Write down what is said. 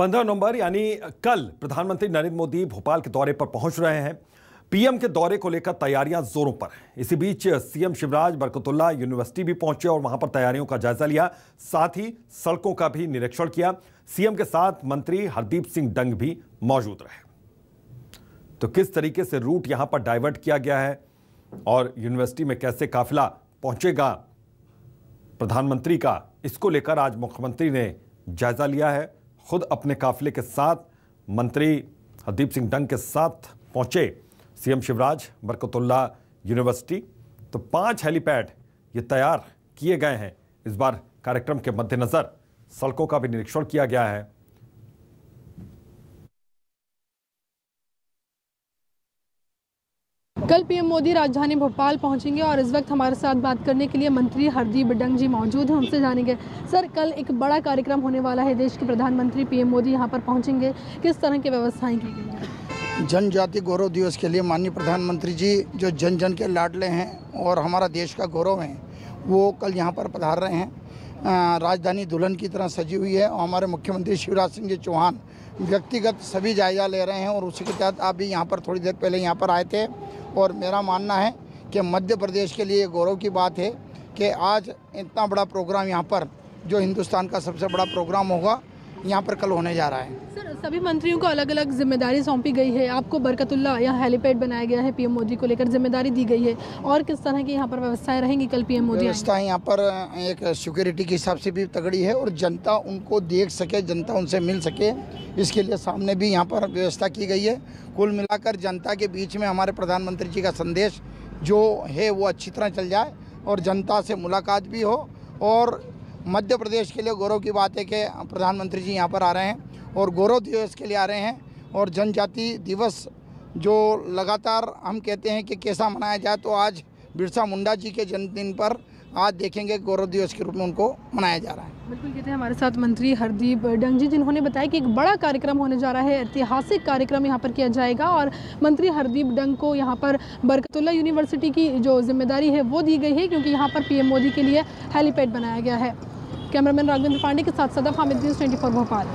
पंद्रह नवंबर, यानी कल प्रधानमंत्री नरेंद्र मोदी भोपाल के दौरे पर पहुँच रहे हैं। पीएम के दौरे को लेकर तैयारियाँ जोरों पर हैं। इसी बीच सीएम शिवराज बरकतुल्ला यूनिवर्सिटी भी पहुँचे और वहाँ पर तैयारियों का जायजा लिया। साथ ही सड़कों का भी निरीक्षण किया। सीएम के साथ मंत्री हरदीप सिंह डंग भी मौजूद रहे। तो किस तरीके से रूट यहाँ पर डाइवर्ट किया गया है और यूनिवर्सिटी में कैसे काफिला पहुंचेगा प्रधानमंत्री का, इसको लेकर आज मुख्यमंत्री ने जायजा लिया है। खुद अपने काफिले के साथ मंत्री हरदीप सिंह डंग के साथ पहुँचे सीएम शिवराज बरकतुल्ला यूनिवर्सिटी। तो पाँच हेलीपैड ये तैयार किए गए हैं। इस बार कार्यक्रम के मद्देनजर सड़कों का भी निरीक्षण किया गया है। कल पीएम मोदी राजधानी भोपाल पहुँचेंगे और इस वक्त हमारे साथ बात करने के लिए मंत्री हरदीप डंग जी मौजूद हैं, उनसे जानेंगे। सर, कल एक बड़ा कार्यक्रम होने वाला है, देश के प्रधानमंत्री पीएम मोदी यहाँ पर पहुँचेंगे। किस तरह की व्यवस्थाएँ की गई जनजाति गौरव दिवस के लिए माननीय प्रधानमंत्री जी जो जन जन के लाडले हैं और हमारा देश का गौरव है, वो कल यहाँ पर पधार रहे हैं। राजधानी दुल्हन की तरह सजी हुई है और हमारे मुख्यमंत्री शिवराज सिंह जी चौहान व्यक्तिगत सभी जायजा ले रहे हैं और उसी के तहत आप भी यहाँ पर थोड़ी देर पहले यहाँ पर आए थे। और मेरा मानना है कि मध्य प्रदेश के लिए गौरव की बात है कि आज इतना बड़ा प्रोग्राम यहाँ पर, जो हिंदुस्तान का सबसे बड़ा प्रोग्राम होगा, यहाँ पर कल होने जा रहा है। सर सभी मंत्रियों को अलग अलग ज़िम्मेदारी सौंपी गई है। आपको बरकतुल्ला या हेलीपैड बनाया गया है पीएम मोदी को लेकर ज़िम्मेदारी दी गई है। और किस तरह की यहाँ पर व्यवस्थाएँ रहेंगी कल पीएम मोदी आएँगे? व्यवस्था यहाँ पर एक सिक्योरिटी के हिसाब से भी तगड़ी है और जनता उनको देख सके, जनता उनसे मिल सके। इसके लिए सामने भी यहाँ पर व्यवस्था की गई है। कुल मिलाकर जनता के बीच में हमारे प्रधानमंत्री जी का संदेश जो है वो अच्छी तरह चल जाए और जनता से मुलाकात भी हो और मध्य प्रदेश के लिए गौरव की बात है कि प्रधानमंत्री जी यहाँ पर आ रहे हैं और गौरव दिवस के लिए आ रहे हैं और जनजाति दिवस जो लगातार हम कहते हैं कि कैसा मनाया जाए तो आज बिरसा मुंडा जी के जन्मदिन पर आज देखेंगे गौरव दिवस के रूप में उनको मनाया जा रहा है। बिल्कुल कहते हैं हमारे साथ मंत्री हरदीप डंग जी, जिन्होंने बताया कि एक बड़ा कार्यक्रम होने जा रहा है, ऐतिहासिक कार्यक्रम यहाँ पर किया जाएगा और मंत्री हरदीप डंग को यहाँ पर बरकतुल्ला यूनिवर्सिटी की जो ज़िम्मेदारी है वो दी गई है, क्योंकि यहाँ पर पीएम मोदी के लिए हेलीपैड बनाया गया है। कैमरामैन राघवेंद्र पांडे के साथ सदफ हामिद न्यूज़ ट्वेंटी भोपाल।